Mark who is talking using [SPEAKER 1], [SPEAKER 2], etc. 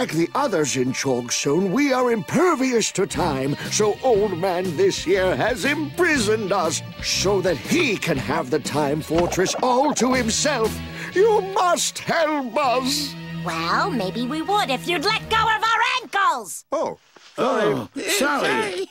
[SPEAKER 1] Unlike the others in Chalkzone, we are impervious to time, so Old Man this year has imprisoned us so that he can have the Time Fortress all to himself. You must help us.
[SPEAKER 2] Well, maybe we would if you'd let go of our ankles.
[SPEAKER 1] Oh,
[SPEAKER 3] Oh, sorry.